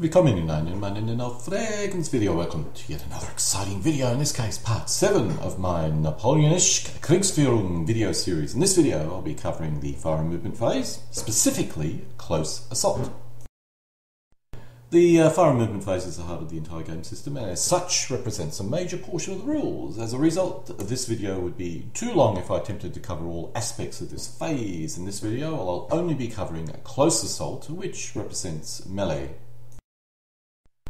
Willkommen in einem meiner Naufrägens video. Welcome to yet another exciting video, in this case part 7 of my Napoleonisch Kriegsführung video series. In this video I'll be covering the fire movement phase, specifically close assault. The uh, movement phase is the heart of the entire game system and as such represents a major portion of the rules. As a result, this video would be too long if I attempted to cover all aspects of this phase. In this video I'll only be covering a close assault, which represents melee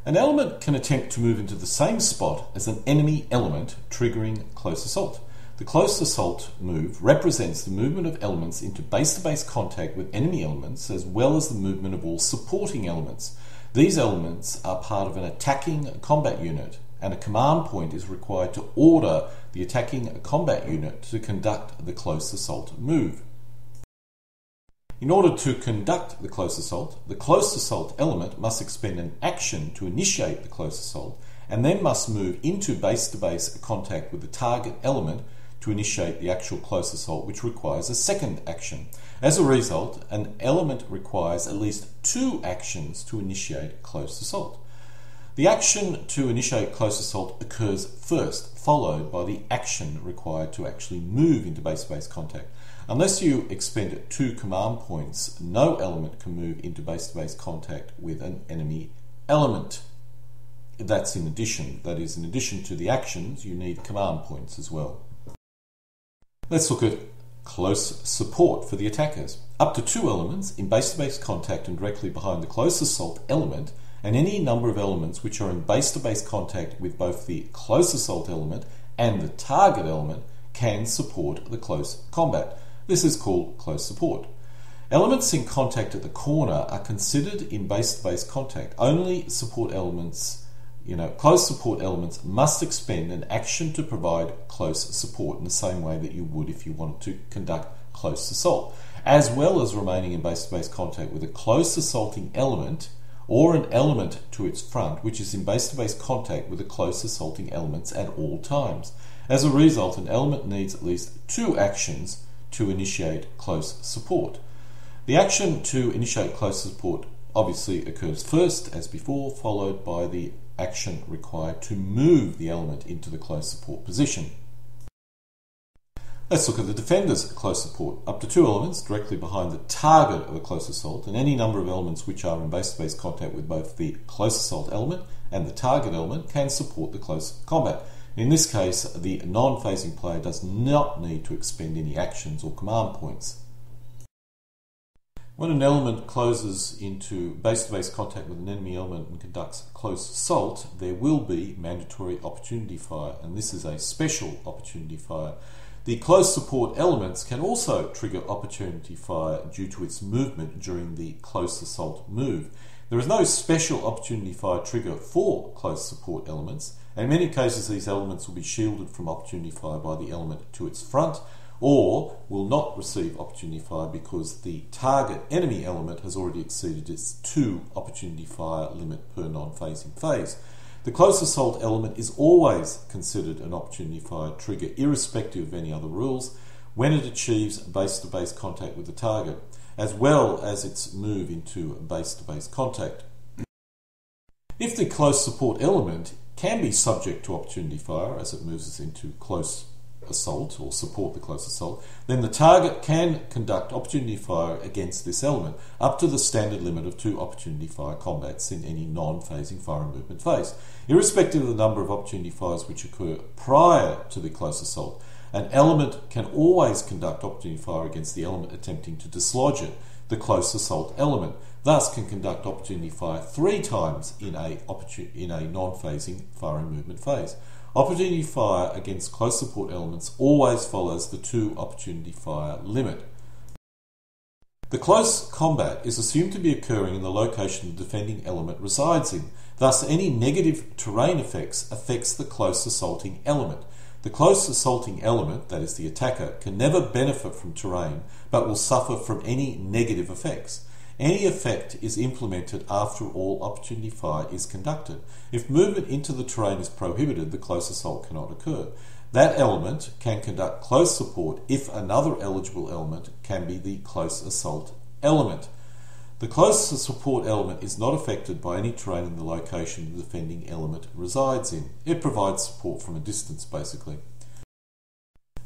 an element can attempt to move into the same spot as an enemy element, triggering close assault. The close assault move represents the movement of elements into base to base contact with enemy elements as well as the movement of all supporting elements. These elements are part of an attacking combat unit, and a command point is required to order the attacking combat unit to conduct the close assault move. In order to conduct the close assault, the close assault element must expend an action to initiate the close assault and then must move into base to base contact with the target element to initiate the actual close assault, which requires a second action. As a result, an element requires at least two actions to initiate close assault. The action to initiate close assault occurs first, followed by the action required to actually move into base to base contact. Unless you expend two command points, no element can move into base to base contact with an enemy element. That's in addition, that is, in addition to the actions, you need command points as well. Let's look at close support for the attackers. Up to two elements in base to base contact and directly behind the close assault element, and any number of elements which are in base to base contact with both the close assault element and the target element can support the close combat. This is called close support. Elements in contact at the corner are considered in base-to-base contact. Only support elements, you know, close support elements must expend an action to provide close support in the same way that you would if you wanted to conduct close assault, as well as remaining in base-to-base contact with a close assaulting element or an element to its front which is in base-to-base contact with the close assaulting elements at all times. As a result, an element needs at least two actions to initiate close support. The action to initiate close support obviously occurs first, as before, followed by the action required to move the element into the close support position. Let's look at the defender's close support. Up to two elements directly behind the target of a close assault, and any number of elements which are in base to base contact with both the close assault element and the target element can support the close combat. In this case, the non-phasing player does not need to expend any actions or command points. When an element closes into base-to-base contact with an enemy element and conducts close assault, there will be mandatory opportunity fire, and this is a special opportunity fire. The close support elements can also trigger opportunity fire due to its movement during the close assault move. There is no special opportunity fire trigger for close support elements, in many cases these elements will be shielded from opportunity fire by the element to its front or will not receive opportunity fire because the target enemy element has already exceeded its two opportunity fire limit per non-phasing phase. The close assault element is always considered an opportunity fire trigger irrespective of any other rules when it achieves base to base contact with the target as well as its move into base to base contact. If the close support element can be subject to opportunity fire as it moves us into close assault or support the close assault, then the target can conduct opportunity fire against this element up to the standard limit of two opportunity fire combats in any non phasing fire and movement phase. Irrespective of the number of opportunity fires which occur prior to the close assault, an element can always conduct opportunity fire against the element attempting to dislodge it, the close assault element, thus can conduct opportunity fire three times in a, in a non-phasing firing movement phase. Opportunity fire against close support elements always follows the two opportunity fire limit. The close combat is assumed to be occurring in the location the defending element resides in. Thus, any negative terrain effects affects the close assaulting element. The close assaulting element, that is the attacker, can never benefit from terrain but will suffer from any negative effects. Any effect is implemented after all opportunity fire is conducted. If movement into the terrain is prohibited, the close assault cannot occur. That element can conduct close support if another eligible element can be the close assault element. The closest support element is not affected by any terrain in the location the defending element resides in. It provides support from a distance, basically.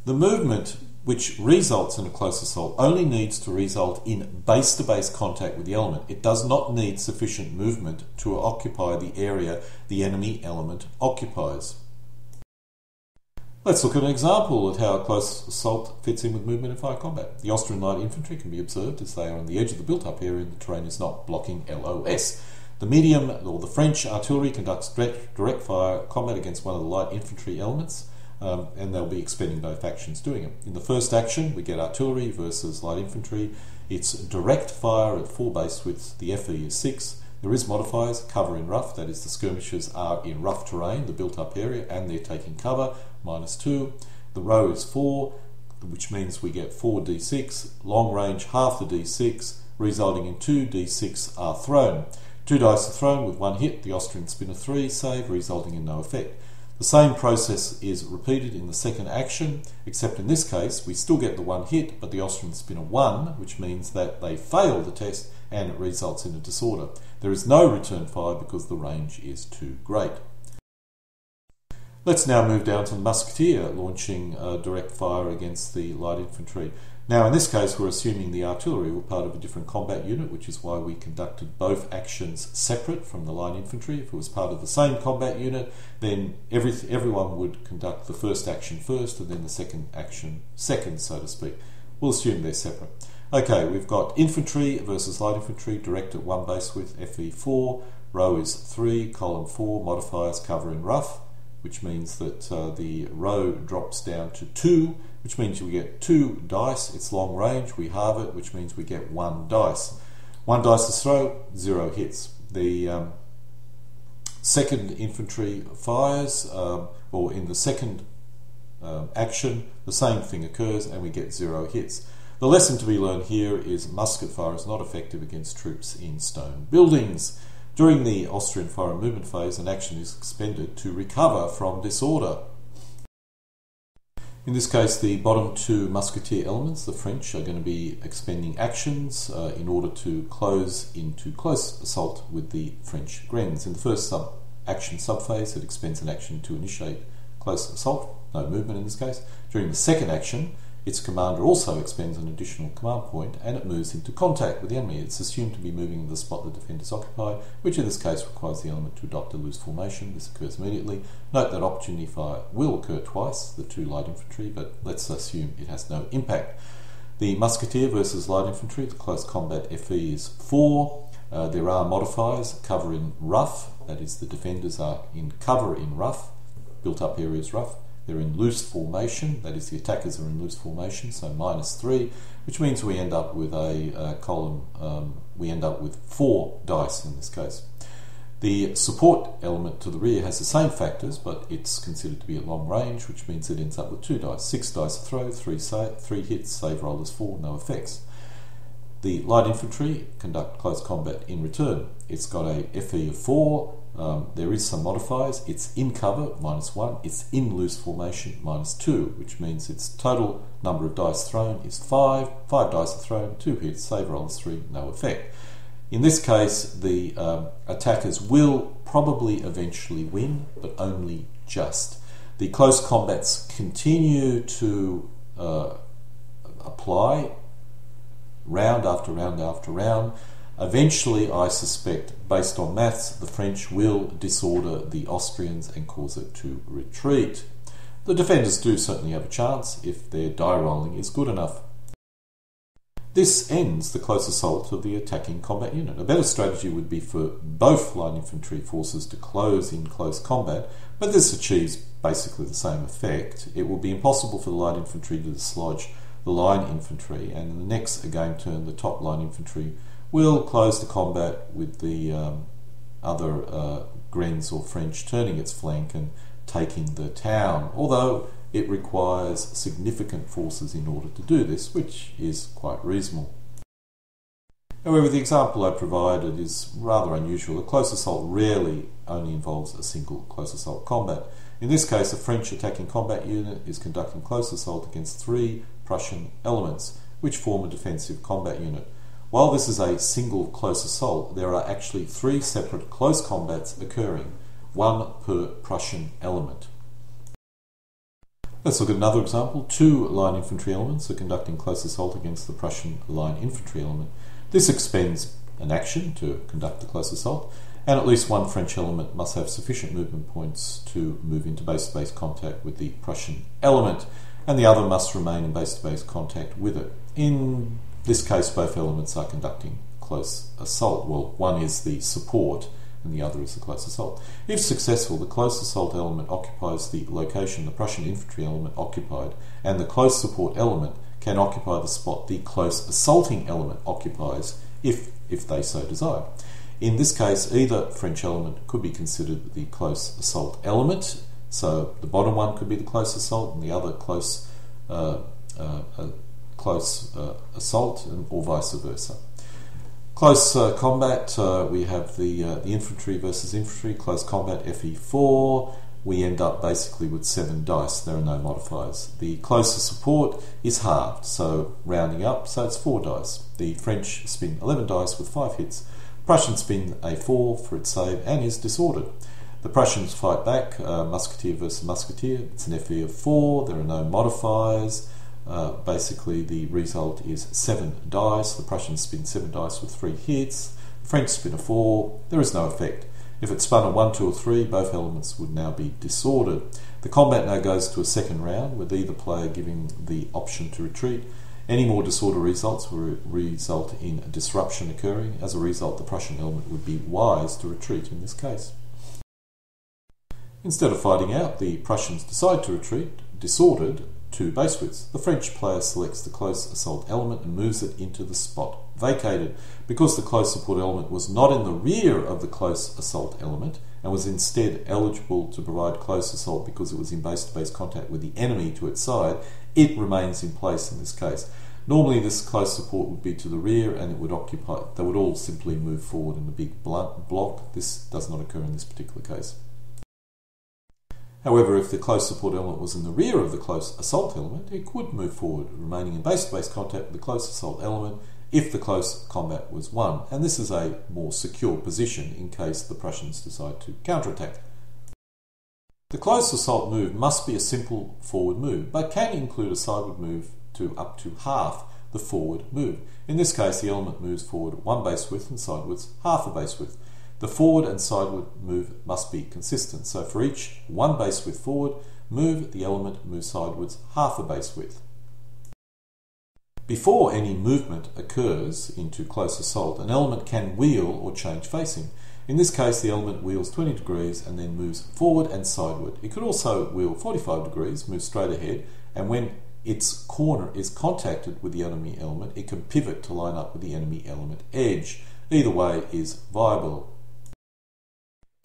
The movement which results in a close assault only needs to result in base to base contact with the element. It does not need sufficient movement to occupy the area the enemy element occupies. Let's look at an example of how a close assault fits in with movement in fire combat. The Austrian light infantry can be observed as they are on the edge of the built up area and the terrain is not blocking LOS. The medium or the French artillery conducts direct, direct fire combat against one of the light infantry elements. Um, and they'll be expending both actions doing it. In the first action, we get artillery versus light infantry. It's direct fire at four base width. The FE is 6. There is modifiers, cover in rough, that is the skirmishers are in rough terrain, the built up area, and they're taking cover, minus 2. The row is 4, which means we get 4 d6. Long range, half the d6, resulting in 2 d6 are thrown. Two dice are thrown with one hit, the Austrian spin a 3 save, resulting in no effect. The same process is repeated in the second action, except in this case we still get the one hit, but the Austrians spin a 1, which means that they fail the test and it results in a disorder. There is no return fire because the range is too great. Let's now move down to musketeer launching uh, direct fire against the light infantry. Now, in this case, we're assuming the artillery were part of a different combat unit, which is why we conducted both actions separate from the line infantry. If it was part of the same combat unit, then every, everyone would conduct the first action first and then the second action second, so to speak. We'll assume they're separate. Okay, we've got infantry versus light infantry, direct at one base width, FE4, row is 3, column 4, modifiers cover in rough, which means that uh, the row drops down to 2 which means we get two dice. It's long range. We halve it, which means we get one dice. One dice is throw, zero hits. The um, second infantry fires, um, or in the second um, action, the same thing occurs and we get zero hits. The lesson to be learned here is musket fire is not effective against troops in stone buildings. During the Austrian fire and movement phase, an action is expended to recover from disorder. In this case, the bottom two musketeer elements, the French, are going to be expending actions uh, in order to close into close assault with the French Grenz. In the first sub action subphase, it expends an action to initiate close assault, no movement in this case. During the second action, its commander also expends an additional command point and it moves into contact with the enemy. It's assumed to be moving in the spot the defenders occupy, which in this case requires the element to adopt a loose formation. This occurs immediately. Note that opportunity fire will occur twice, the two light infantry, but let's assume it has no impact. The musketeer versus light infantry, the close combat FE is 4. Uh, there are modifiers, cover in rough, that is, the defenders are in cover in rough, built up areas rough. They're in loose formation, that is, the attackers are in loose formation, so minus 3, which means we end up with a uh, column, um, we end up with 4 dice in this case. The support element to the rear has the same factors, but it's considered to be at long range, which means it ends up with 2 dice. 6 dice to throw, 3, sa- three hits, save roll is 4, no effects. The light infantry conduct close combat in return. It's got a FE of 4, um, there is some modifiers. It's in cover, minus 1. It's in loose formation, minus 2, which means its total number of dice thrown is 5. 5 dice are thrown, 2 hits, save rolls 3, no effect. In this case, the um, attackers will probably eventually win, but only just. The close combats continue to uh, apply round after round after round. Eventually, I suspect, based on maths, the French will disorder the Austrians and cause it to retreat. The defenders do certainly have a chance if their die rolling is good enough. This ends the close assault of the attacking combat unit. A better strategy would be for both line infantry forces to close in close combat, but this achieves basically the same effect. It will be impossible for the light infantry to dislodge the line infantry, and in the next game turn, the top line infantry will close the combat with the um, other uh, or French turning its flank and taking the town, although it requires significant forces in order to do this, which is quite reasonable. However, the example I provided is rather unusual. A close assault rarely only involves a single close assault combat. In this case, a French attacking combat unit is conducting close assault against three Prussian elements, which form a defensive combat unit. While this is a single close assault, there are actually three separate close combats occurring, one per Prussian element. Let's look at another example. Two line infantry elements are conducting close assault against the Prussian line infantry element. This expends an action to conduct the close assault, and at least one French element must have sufficient movement points to move into base to base contact with the Prussian element, and the other must remain in base to base contact with it. In this case, both elements are conducting close assault. Well, one is the support and the other is the close assault. If successful, the close assault element occupies the location the Prussian infantry element occupied, and the close support element can occupy the spot the close assaulting element occupies if, if they so desire. In this case, either French element could be considered the close assault element, so the bottom one could be the close assault and the other close uh, uh, uh, close uh, assault, and, or vice versa. Close uh, combat, uh, we have the, the infantry versus infantry, close combat FE4. We end up basically with seven dice, there are no modifiers. The closer support is halved, so rounding up, so it's four dice. The French spin 11 dice with five hits. Prussians spin a 4 for its save and is disordered. The Prussians fight back, uh, musketeer versus musketeer. It's an FE of 4, there are no modifiers. Uh, basically, the result is seven dice. The Prussians spin seven dice with three hits. French spin a four. There is no effect. If it spun a one, two, or three, both elements would now be disordered. The combat now goes to a second round, with either player giving the option to retreat. Any more disorder results will result in a disruption occurring. As a result, the Prussian element would be wise to retreat in this case. Instead of fighting out, the Prussians decide to retreat, disordered, two base widths. The French player selects the close assault element and moves it into the spot vacated. Because the close support element was not in the rear of the close assault element and was instead eligible to provide close assault because it was in base to base contact with the enemy to its side, it remains in place in this case. Normally, this close support would be to the rear and it would occupy, they would all simply move forward in a big block. This does not occur in this particular case. However, if the close support element was in the rear of the close assault element, it could move forward, remaining in base to base contact with the close assault element if the close combat was won. And this is a more secure position in case the Prussians decide to counterattack. The close assault move must be a simple forward move, but can include a sideward move to up to half the forward move. In this case, the element moves forward one base width and sidewards half a base width. The forward and sideward move must be consistent. So for each one base width forward move, the element moves sidewards half a base width. Before any movement occurs into close assault, an element can wheel or change facing. In this case, the element wheels 20 degrees and then moves forward and sideward. It could also wheel 45 degrees, move straight ahead, and when its corner is contacted with the enemy element, it can pivot to line up with the enemy element edge. Either way is viable.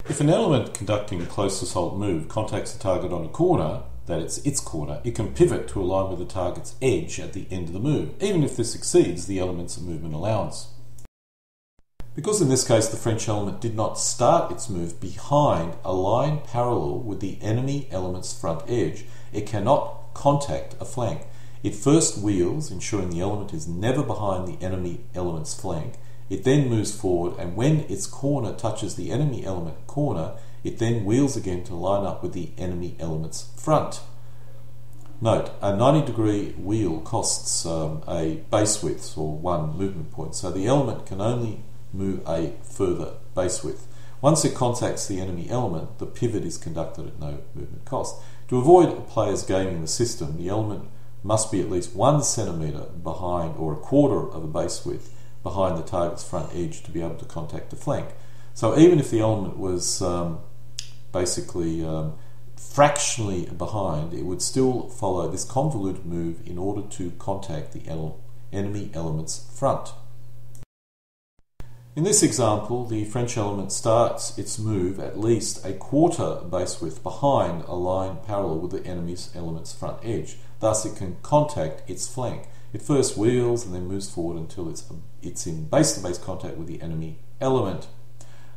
If an element conducting a close assault move contacts a target on a corner, that it's its corner, it can pivot to align with the target's edge at the end of the move, even if this exceeds the element's movement allowance. Because in this case the French element did not start its move behind a line parallel with the enemy element's front edge, it cannot contact a flank. It first wheels, ensuring the element is never behind the enemy element's flank, it then moves forward, and when its corner touches the enemy element corner, it then wheels again to line up with the enemy element's front. Note, a 90 degree wheel costs um, a base width or one movement point, so the element can only move a further base width. Once it contacts the enemy element, the pivot is conducted at no movement cost. To avoid players gaming the system, the element must be at least one centimetre behind or a quarter of a base width behind the target's front edge to be able to contact the flank. So even if the element was um, basically um, fractionally behind, it would still follow this convoluted move in order to contact the ele enemy element's front. In this example, the French element starts its move at least a quarter base width behind a line parallel with the enemy's element's front edge. Thus, it can contact its flank. It first wheels and then moves forward until it's, it's in base to base contact with the enemy element.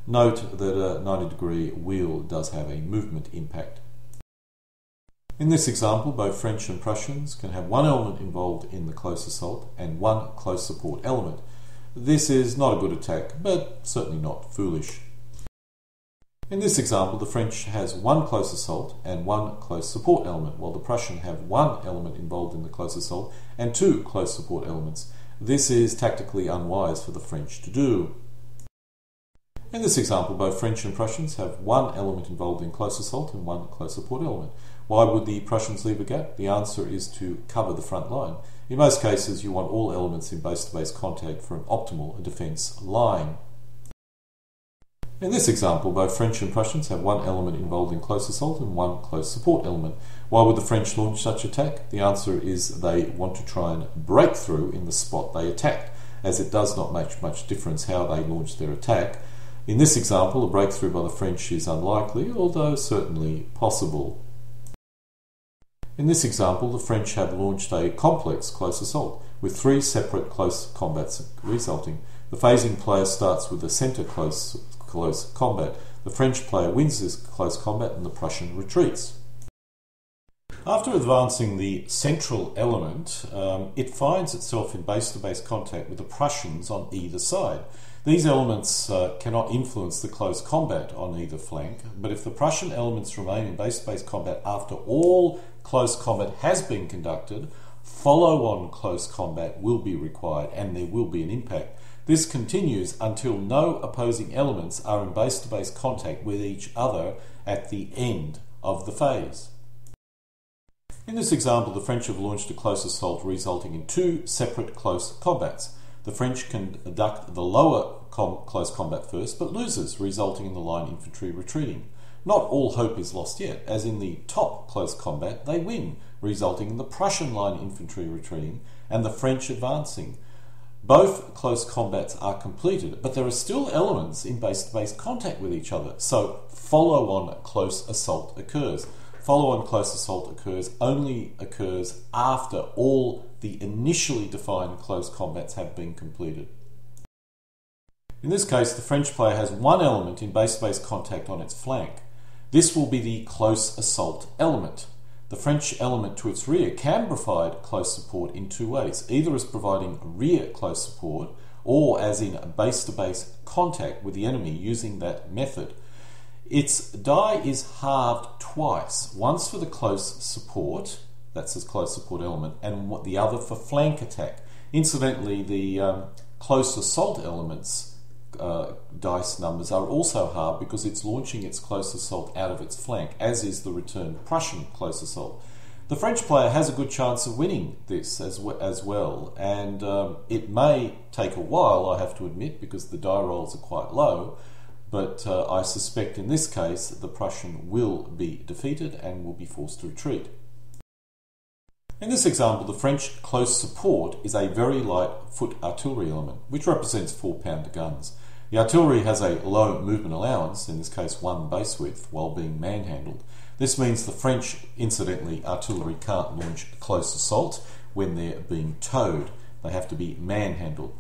Note that a 90 degree wheel does have a movement impact. In this example, both French and Prussians can have one element involved in the close assault and one close support element. This is not a good attack, but certainly not foolish. In this example, the French has one close assault and one close support element, while the Prussian have one element involved in the close assault and two close support elements. This is tactically unwise for the French to do. In this example, both French and Prussians have one element involved in close assault and one close support element. Why would the Prussians leave a gap? The answer is to cover the front line. In most cases, you want all elements in base to base contact for an optimal defence line. In this example, both French and Prussians have one element involved in close assault and one close support element. Why would the French launch such attack? The answer is they want to try and break through in the spot they attacked, as it does not make much difference how they launch their attack. In this example, a breakthrough by the French is unlikely, although certainly possible. In this example, the French have launched a complex close assault, with three separate close combats resulting. The phasing player starts with a centre close close combat. The French player wins this close combat and the Prussian retreats. After advancing the central element, um, it finds itself in base to base contact with the Prussians on either side. These elements uh, cannot influence the close combat on either flank, but if the Prussian elements remain in base to base combat after all close combat has been conducted, follow on close combat will be required and there will be an impact. This continues until no opposing elements are in base to base contact with each other at the end of the phase. In this example, the French have launched a close assault resulting in two separate close combats. The French conduct the lower com close combat first, but loses, resulting in the line infantry retreating. Not all hope is lost yet, as in the top close combat, they win, resulting in the Prussian line infantry retreating and the French advancing, both close combats are completed, but there are still elements in base to base contact with each other, so follow on close assault occurs. Follow on close assault occurs only occurs after all the initially defined close combats have been completed. In this case, the French player has one element in base to base contact on its flank. This will be the close assault element. The French element to its rear can provide close support in two ways, either as providing rear close support or as in base to base contact with the enemy using that method. Its die is halved twice, once for the close support, that's its close support element, and the other for flank attack. Incidentally, the um, close assault elements uh, dice numbers are also hard because it's launching its close assault out of its flank, as is the returned Prussian close assault. The French player has a good chance of winning this as, as well, and um, it may take a while, I have to admit, because the die rolls are quite low. But uh, I suspect in this case the Prussian will be defeated and will be forced to retreat. In this example, the French close support is a very light foot artillery element, which represents 4 pounder guns. The artillery has a low movement allowance, in this case one base width, while being manhandled. This means the French, incidentally, artillery can't launch close assault when they're being towed. They have to be manhandled.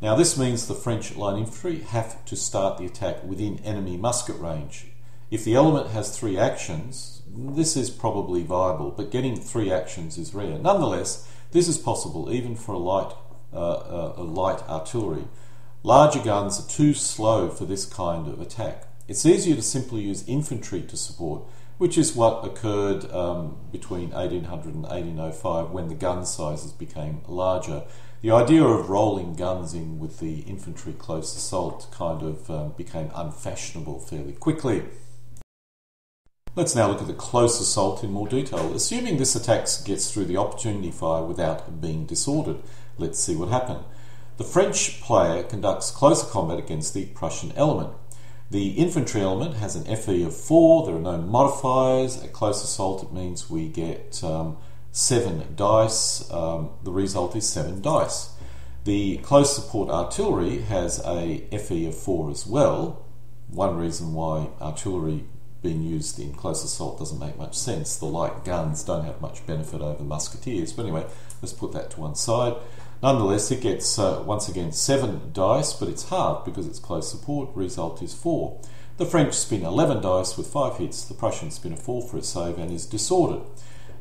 Now, this means the French line infantry have to start the attack within enemy musket range. If the element has three actions, this is probably viable, but getting three actions is rare. Nonetheless, this is possible even for a light, uh, uh, a light artillery. Larger guns are too slow for this kind of attack. It's easier to simply use infantry to support, which is what occurred um, between 1800 and 1805 when the gun sizes became larger. The idea of rolling guns in with the infantry close assault kind of um, became unfashionable fairly quickly. Let's now look at the close assault in more detail. Assuming this attack gets through the opportunity fire without being disordered, let's see what happened. The French player conducts closer combat against the Prussian element. The infantry element has an FE of 4, there are no modifiers. At close assault, it means we get um, 7 dice. Um, the result is 7 dice. The close support artillery has a FE of 4 as well. One reason why artillery being used in close assault doesn't make much sense. The light guns don't have much benefit over musketeers. But anyway, let's put that to one side. Nonetheless, it gets uh, once again seven dice, but it's halved because it's close support. Result is four. The French spin 11 dice with five hits. The Prussians spin a four for a save and is disordered.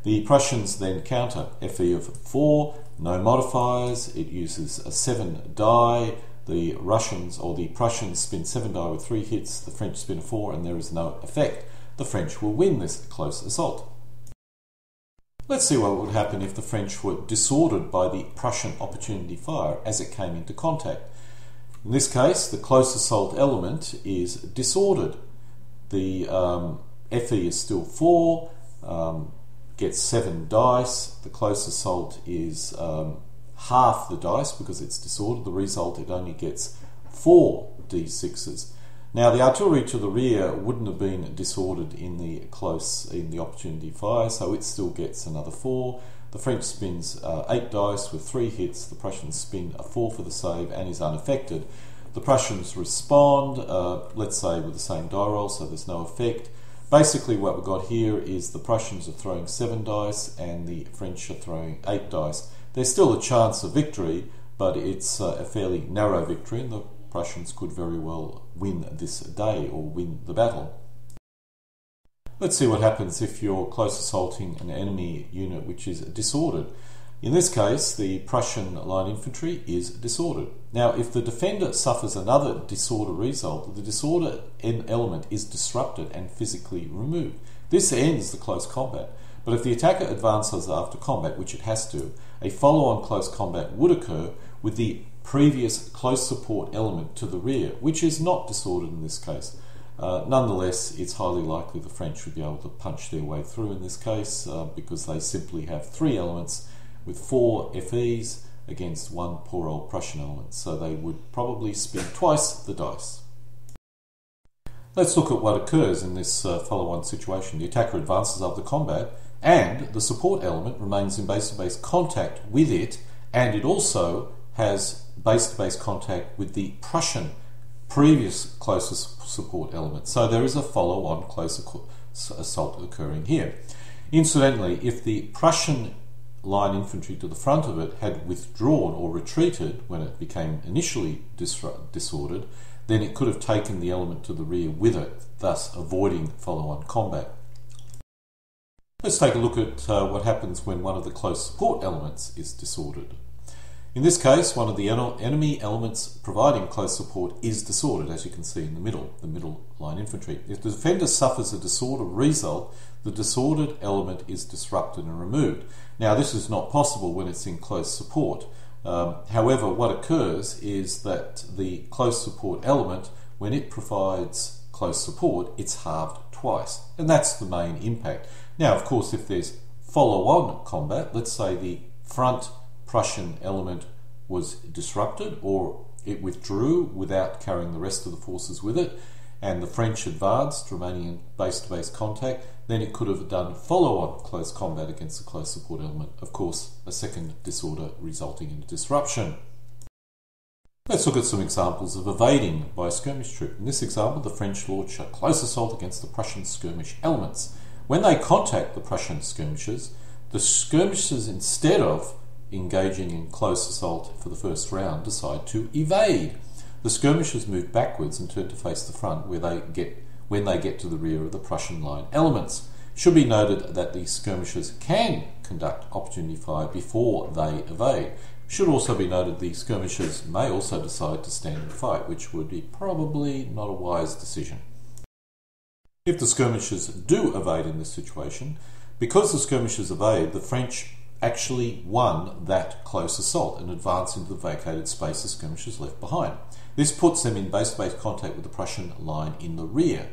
The Prussians then counter FE of 4, no modifiers, it uses a 7 die, the Russians or the Prussians spin seven die with three hits, the French spin a four, and there is no effect. The French will win this close assault. Let's see what would happen if the French were disordered by the Prussian opportunity fire as it came into contact. In this case, the close assault element is disordered. The um, FE is still 4, um, gets 7 dice. The close assault is um, half the dice because it's disordered. The result, it only gets 4 d6s. Now, the artillery to the rear wouldn't have been disordered in the close in the opportunity fire, so it still gets another four. The French spins uh, eight dice with three hits. The Prussians spin a four for the save and is unaffected. The Prussians respond, uh, let's say, with the same die roll, so there's no effect. Basically, what we've got here is the Prussians are throwing seven dice and the French are throwing eight dice. There's still a chance of victory, but it's uh, a fairly narrow victory, and the Prussians could very well win this day or win the battle. Let's see what happens if you're close assaulting an enemy unit which is disordered. In this case, the Prussian line infantry is disordered. Now, if the defender suffers another disorder result, the disorder element is disrupted and physically removed. This ends the close combat. But if the attacker advances after combat, which it has to, a follow on close combat would occur with the previous close support element to the rear, which is not disordered in this case. Uh, nonetheless, it's highly likely the French would be able to punch their way through in this case uh, because they simply have three elements with four FEs against one poor old Prussian element, so they would probably spin twice the dice. Let's look at what occurs in this uh, follow on situation. The attacker advances after combat, and the support element remains in base to base contact with it, and it also has base to base contact with the Prussian previous closest support element. So there is a follow on close assault occurring here. Incidentally, if the Prussian line infantry to the front of it had withdrawn or retreated when it became initially disordered, then it could have taken the element to the rear with it, thus avoiding follow on combat. Let's take a look at uh, what happens when one of the close support elements is disordered. In this case, one of the enemy elements providing close support is disordered, as you can see in the middle, the middle line infantry. If the defender suffers a disorder result, the disordered element is disrupted and removed. Now, this is not possible when it's in close support. Um, however, what occurs is that the close support element, when it provides close support, it's halved twice. And that's the main impact. Now, of course, if there's follow on combat, let's say the front Prussian element was disrupted or it withdrew without carrying the rest of the forces with it, and the French advanced, remaining in base to base contact, then it could have done follow on close combat against the close support element. Of course, a second disorder resulting in a disruption. Let's look at some examples of evading by a skirmish troop. In this example, the French launch a close assault against the Prussian skirmish elements. When they contact the Prussian skirmishers, the skirmishers, instead of engaging in close assault for the first round decide to evade. The skirmishers move backwards and turn to face the front where they get when they get to the rear of the Prussian line elements. Should be noted that the skirmishers can conduct opportunity fire before they evade. Should also be noted the skirmishers may also decide to stand and fight, which would be probably not a wise decision. If the skirmishers do evade in this situation, because the skirmishers evade, the French actually won that close assault and advanced into the vacated space the skirmishers left behind. This puts them in base to base contact with the Prussian line in the rear.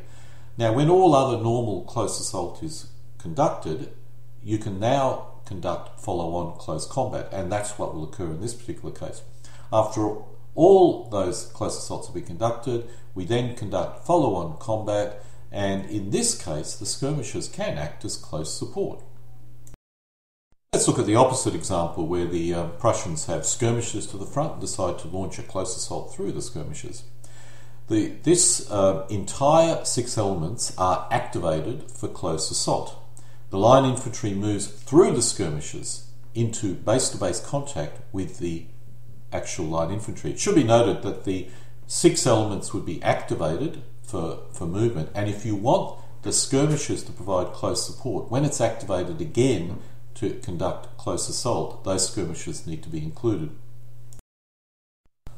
Now, when all other normal close assault is conducted, you can now conduct follow on close combat, and that's what will occur in this particular case. After all those close assaults have been conducted, we then conduct follow on combat, and in this case, the skirmishers can act as close support. Let's look at the opposite example where the uh, Prussians have skirmishers to the front and decide to launch a close assault through the skirmishers. The, this uh, entire six elements are activated for close assault. The line infantry moves through the skirmishers into base to base contact with the actual line infantry. It should be noted that the six elements would be activated for, for movement, and if you want the skirmishers to provide close support, when it's activated again, to conduct close assault, those skirmishers need to be included.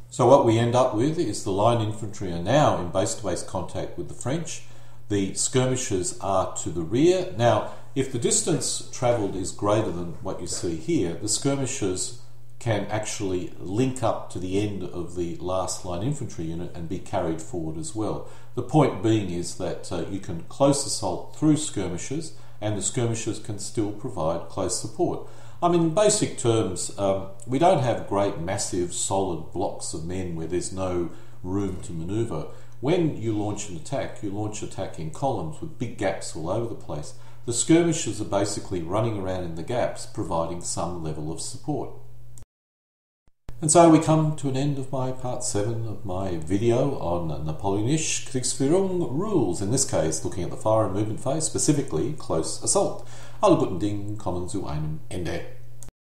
So what we end up with is the line infantry are now in base-to-base contact with the French. The skirmishers are to the rear. Now, if the distance travelled is greater than what you see here, the skirmishers can actually link up to the end of the last line infantry unit and be carried forward as well. The point being is that uh, you can close assault through skirmishers and the skirmishers can still provide close support. I mean, in basic terms, um, we don't have great, massive, solid blocks of men where there's no room to maneuver. When you launch an attack, you launch attack in columns with big gaps all over the place. The skirmishers are basically running around in the gaps, providing some level of support. And so we come to an end of my part 7 of my video on Napoleonische Kriegsführung rules, in this case looking at the fire and movement phase, specifically close assault. Alle guten Dinge kommen zu einem Ende.